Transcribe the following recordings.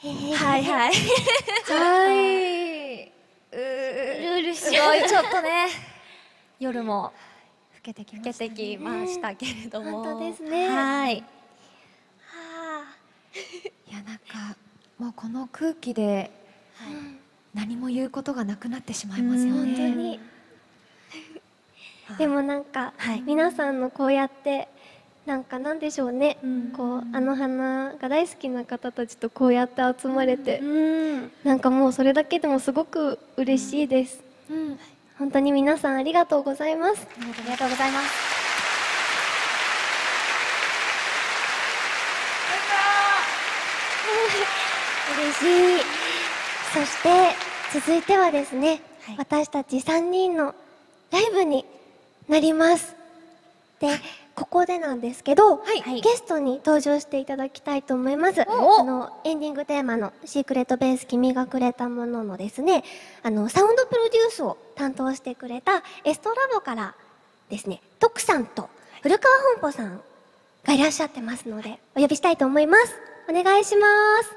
はいはい。はい。うルーールすごいちょっとね。夜も老けてき更けてきましたけれども。本当ですね。はい。いやなんかもうこの空気で何も言うことがなくなってしまいますよ本当ね。に。でもなんか、はい。皆さんのこうやってなんかなんでしょうね、うん。こうあの花が大好きな方たちとこうやって集まれて、うん。なんかもうそれだけでもすごく嬉しいです、うん。本当に皆さんありがとうございます。ありがとうございます。嬉しい。そして続いてはですね、はい。私たち3人のライブになります。でここでなんですけど、はい。ゲストに登場していただきたいと思います。お。あのエンディングテーマの「シークレットベース君がくれたもの」のですねあのサウンドプロデュースを担当してくれたエストラボからですね徳さんと古川本舗さんがいらっしゃってますのでお呼びしたいと思います。お願いします。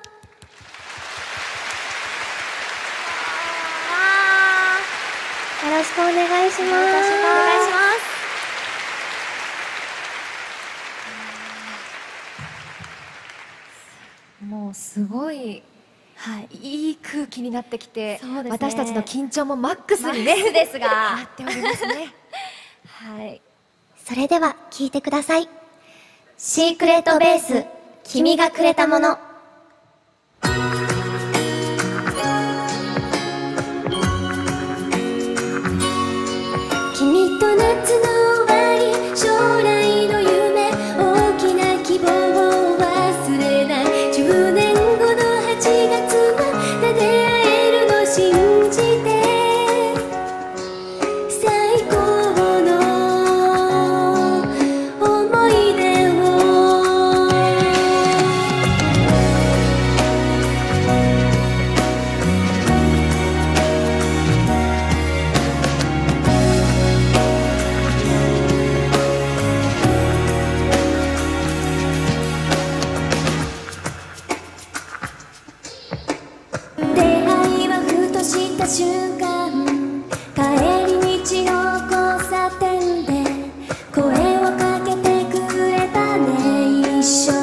よろしくお願いします。もうすごいはいいい空気になってきて、ね私たちの緊張もマックスにねスですがなっておりますね。はいそれでは聞いてください。シークレットベース、君がくれたもの。show.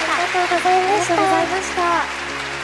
ありがとうございました。